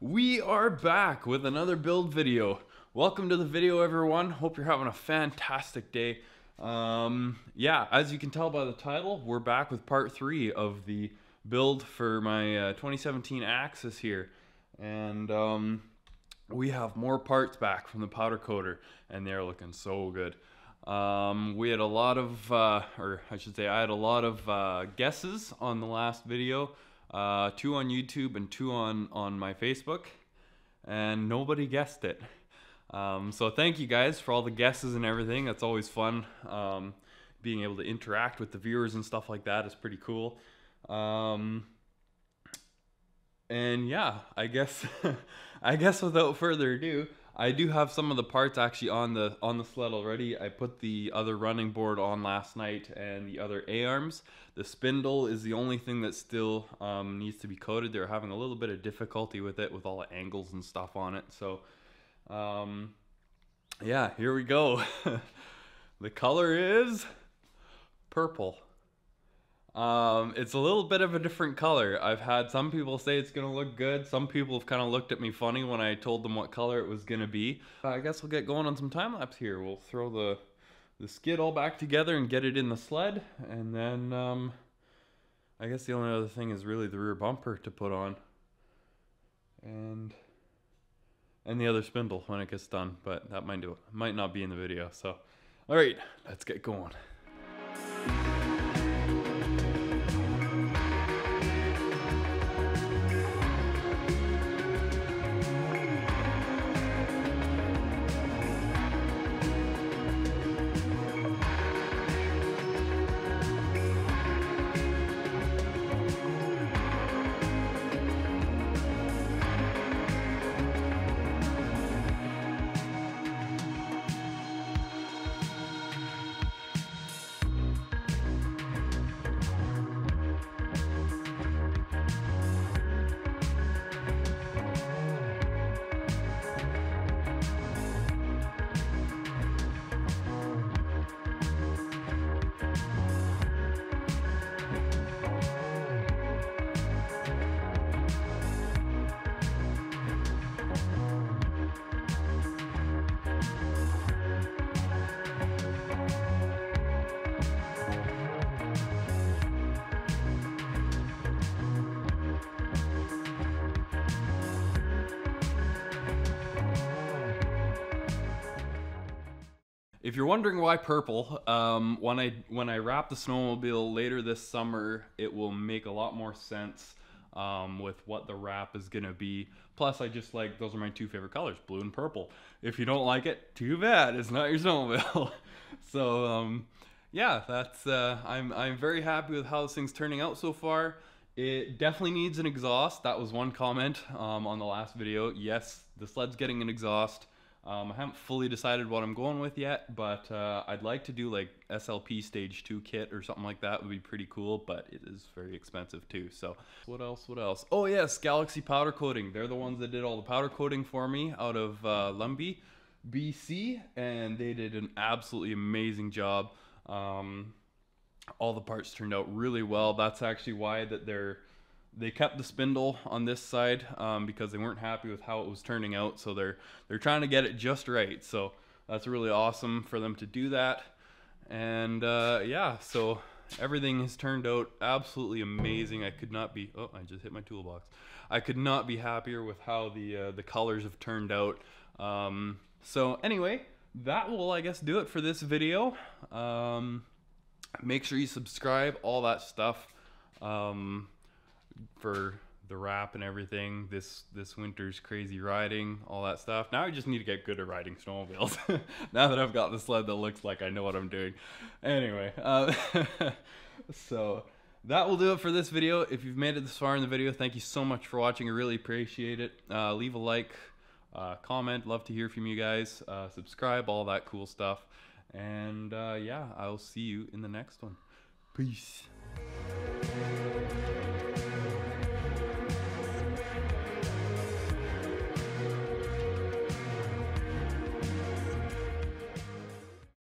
We are back with another build video. Welcome to the video everyone. Hope you're having a fantastic day. Um, yeah, as you can tell by the title, we're back with part three of the build for my uh, 2017 Axys here. And um, we have more parts back from the powder coater and they're looking so good. Um, we had a lot of, uh, or I should say I had a lot of uh, guesses on the last video. Uh, two on YouTube and two on, on my Facebook. And nobody guessed it. Um, so thank you guys for all the guesses and everything. That's always fun. Um, being able to interact with the viewers and stuff like that is pretty cool. Um, and yeah, I guess I guess without further ado, I do have some of the parts actually on the on the sled already. I put the other running board on last night and the other A-arms. The spindle is the only thing that still um, needs to be coated. They're having a little bit of difficulty with it with all the angles and stuff on it. So um, yeah, here we go. the color is purple. Um, it's a little bit of a different color. I've had some people say it's gonna look good. Some people have kind of looked at me funny when I told them what color it was gonna be. I guess we'll get going on some time lapse here. We'll throw the the skid all back together and get it in the sled, and then um, I guess the only other thing is really the rear bumper to put on, and and the other spindle when it gets done. But that might do it. might not be in the video. So, all right, let's get going. If you're wondering why purple, um, when I when I wrap the snowmobile later this summer, it will make a lot more sense um, with what the wrap is gonna be. Plus, I just like those are my two favorite colors, blue and purple. If you don't like it, too bad. It's not your snowmobile. so um, yeah, that's uh, I'm I'm very happy with how this thing's turning out so far. It definitely needs an exhaust. That was one comment um, on the last video. Yes, the sled's getting an exhaust. Um, I haven't fully decided what I'm going with yet, but uh, I'd like to do like SLP stage 2 kit or something like that would be pretty cool, but it is very expensive too. So what else, what else? Oh yes, Galaxy Powder Coating. They're the ones that did all the powder coating for me out of uh, Lumby, BC, and they did an absolutely amazing job. Um, all the parts turned out really well. That's actually why that they're they kept the spindle on this side um, because they weren't happy with how it was turning out. So they're they're trying to get it just right. So that's really awesome for them to do that. And uh, yeah, so everything has turned out absolutely amazing. I could not be. Oh, I just hit my toolbox. I could not be happier with how the uh, the colors have turned out. Um, so anyway, that will I guess do it for this video. Um, make sure you subscribe, all that stuff. Um, for the wrap and everything this this winter's crazy riding all that stuff. Now i just need to get good at riding snowmobiles. Now that i've got the sled that looks like i know what i'm doing. Anyway uh, so that will do it for this video. If you've made it this far in the video thank you so much for watching. I really appreciate it. Uh, leave a like uh, comment. Love to hear from you guys. Uh, subscribe all that cool stuff. And uh, yeah i'll see you in the next one. Peace